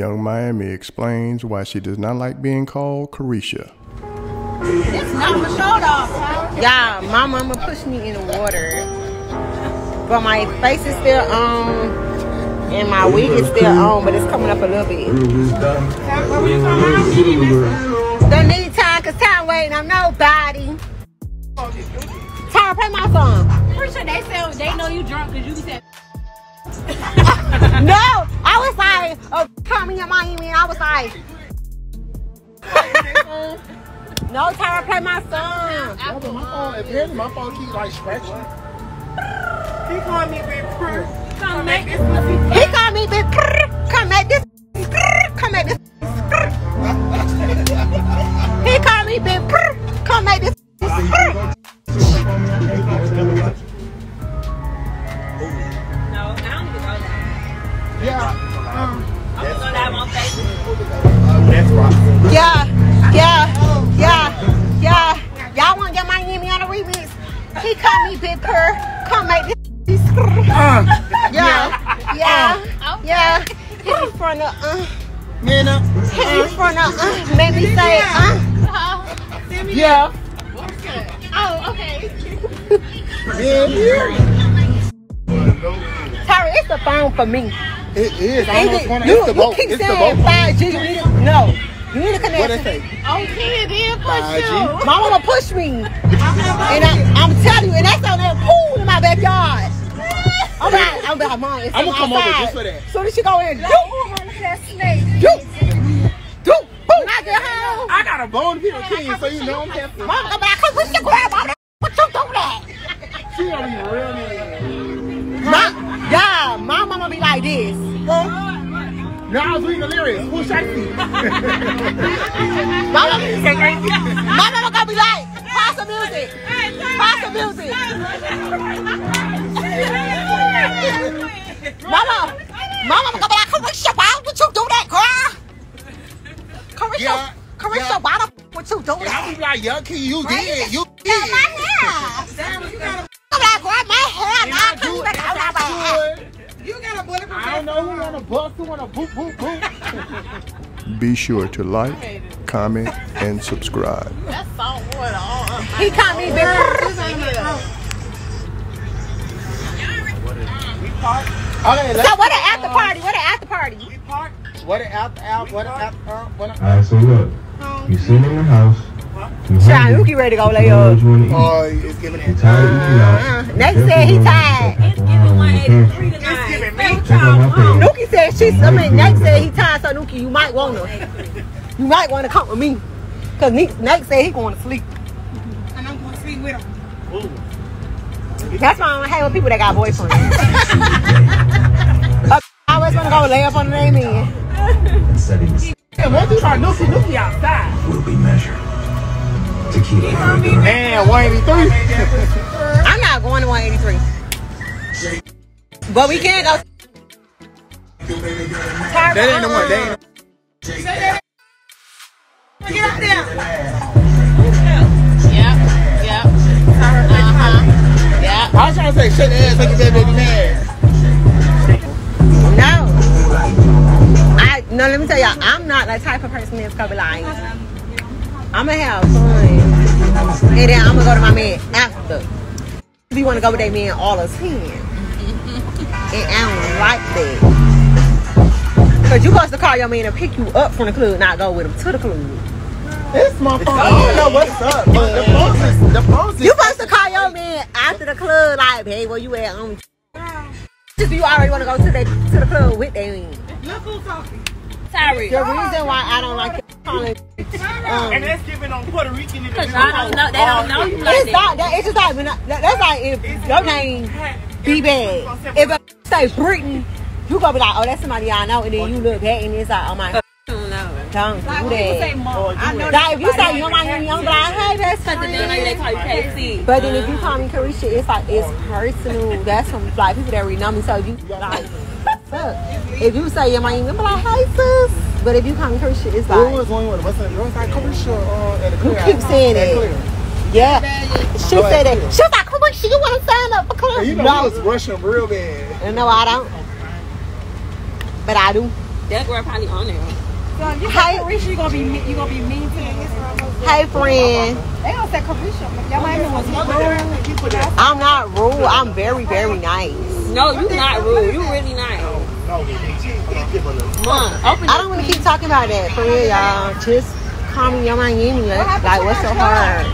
Yung Miami explains why she does not like being called Caresha. It's not my shoulder. Yeah, my mama pushed me in the water. But my face is still on. And my wig is still on, but it's coming up a little bit. Where you from? Don't need time, cause time waiting on nobody. Tyra, play my song. Pretty sure they say they know you drunk because you said. No, I was like, oh, coming in Miami, and I was like, no, Tyra, play my song. Yeah, but my phone, apparently my phone keep like scratching. He called me big purr. Come make this pussy. He called me big. Come at this. Called me big. Purr. Come at this. Uh, Yeah, yeah, yeah. Hit me from the uh. up. Hit me from the uh. Make me say uh. Yeah. Oh, okay. Yeah. Tyra, it's the phone for me. It is. I don't it- know. you, It's the you boat. keep It's the saying boat. 5G. You need to, no. You need a What they say? Okay, then push 5G. you. Mama pushed me. And I, I'm telling you, and that's on that pool in my backyard. I'm like, I'm like, mom, it's I'ma on come over just for that. So then she go in, do, that snake. do, do, boom. When I get home, I got a bone here, king, so you know I'm hefty. mama come back, come push your grab on that. What you do that? She don't even real nigga. My, yeah, my mama be like this. No, I was reading the lyrics. Who shot you? My mama, my mama gonna be like, pause the music, pause the music. Mama, mama gonna be like, Caresha, why would you do that, girl? Caresha, Yeah, Caresha, yeah. why the f- would you do And I that? be like, yeah, Key, you did. You Yeah, did. my hair. I'm like, girl, my hair, And now I I do can't it. back out of my hair. Good. I don't know who wanna bust, who wanna boop, boop, boop. Be sure to like, comment, and subscribe. He caught me big. Okay, So let's what an after party? What an after party? What it out, out, what it out, uh, what it Alright, so look, you sitting in the house, you Child, ready to go lay up. what you wanna eat. Oh, it's giving it. tired of. Uh-uh. Said he tired. It's giving 183 tonight. giving me. Thank Check on my y'all. page. Nuki said she's. I mean, Nate said he tired. So Nuki, you might wanna, you might wanna come with me, cause Nate, Nate said he going to sleep. And I'm going to sleep with him. Ooh. That's why I don't hang with people that got boyfriends. I always wanna go lay up on the name in. And settings And once you try Nookie, Nookie outside. will be measured. Tequila. Man, 183. I'm not going to 183, but we can go. That ain't the one. That ain't Get out there. Uh-huh. I was trying to say, shake the ass, make that baby mad. No. I no. Let me tell y'all, I'm not that type of person that's gonna be like, I'm gonna have fun, and then I'm gonna go to my man after. If you want to go with that man all the time, and I don't like that. Cause you supposed to call your man and pick you up from the club, not go with him to the club. It's my phone. I don't know what's up, but the phone is, the phone is. You supposed to call your man after the club, like, hey, where you at? Um, just you already want to go to the to the club with that man. Look who's talking. Sorry. The reason why I don't like calling. Um, And that's giving on Puerto Rican. Because y'all don't know, they don't know you like It's that. not that. It's just like that, that's like if your name be bad. If I say Brittany, you gonna be like, oh, that's somebody y'all know, and then you look back and it's like, oh my, don't know. don't do that. mom. I know Like if you say you my name, I'm like, hey, that's Because then like they call you KC. But then if you call me Caresha, it's like it's personal. That's from like people that already know me. So you like, fuck. If you say your name, I'm like, hey sis. But if you call me Caresha, it's Who like, was one with what's that? What's that? Caresha uh, at the You clear. keep saying it. Yeah. She Go ahead. said that. She was like, Caresha, you want to sign up for club? And you know no. I was rushing real bad. No, I don't. But I do. That girl probably on there. So you Hey. say Caresha, you gonna be me- you gonna be mean to them. Hey, friend. They gonna say Caresha. Your man was rude. I'm not rude. I'm very, very nice. No, you not rude. You really nice. Mom, I don't want to keep talking about that for real, y'all. Just call me Yo Miami. Like, like, what's so hard?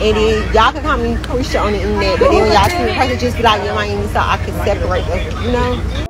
And then y'all can call me Caresha on the internet, but then y'all see me in person, just be like Yo Miami so I can separate them, you know?